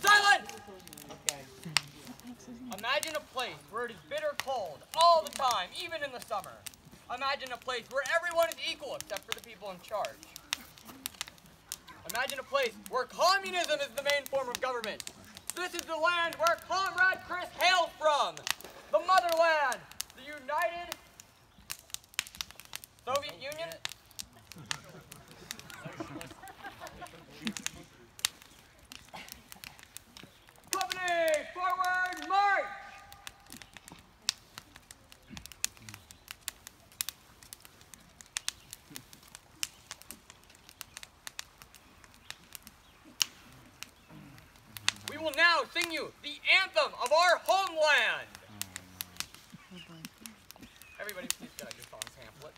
Silent! Imagine a place where it is bitter cold all the time, even in the summer. Imagine a place where everyone is equal except for the people in charge. Imagine a place where communism is the main form of government. This is the land where Comrade Chris hails from, the motherland now sing you the anthem of our homeland. Everybody, please get out your song pamphlet.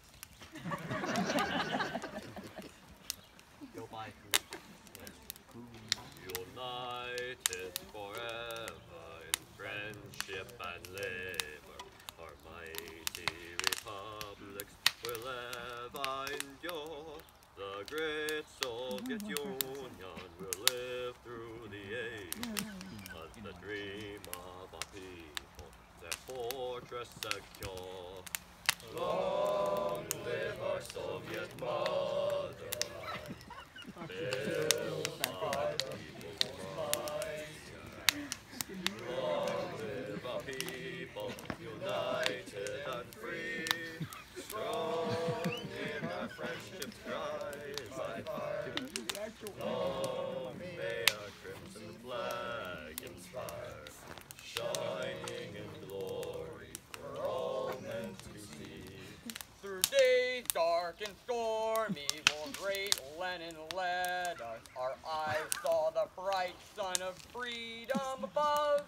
United forever in friendship and labor, our mighty republics will ever endure. The great Soviet Union will live through the ages as the dream of our people, their fortress secure. Long live our Soviet motherland, built by the people's might. Long live our people, united and free, strong in our friendship strive by fire. Long may our crimson flag inspire, shining in glory for all men to see. Through days dark and stormy, while great Lenin led us, our eyes saw the bright sun of freedom above.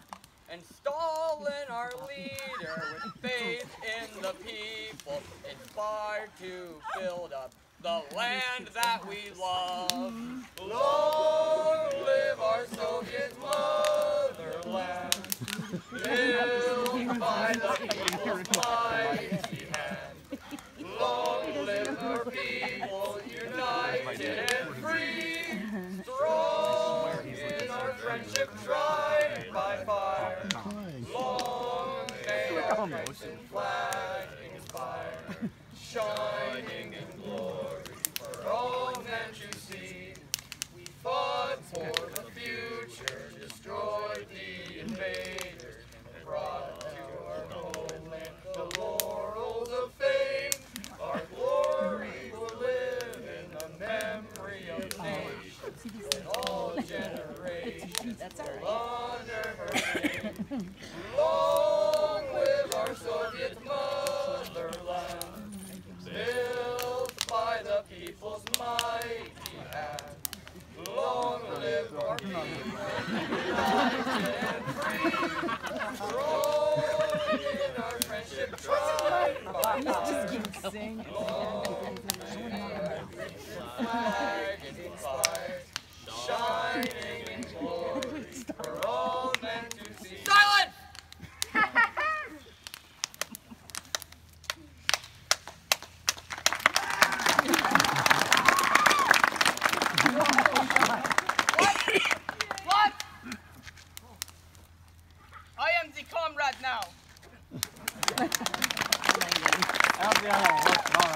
And Stalin, our leader, with faith in the people, inspired to build up the land that we love. Long live our Soviet motherland, built by the people's mighty hand. Long live our people, united and free, strong in our friendship tried by fire. Long our crimson flag inspire, in glory for all men to see. We fought for the future, destroyed the invaders, and brought to our homeland the laurels of fame. Our glory will live in the memory of nations, and all generations will honor her name. Long live our Soviet motherland, built by the people's mighty hand. Long live our people, united and free, No.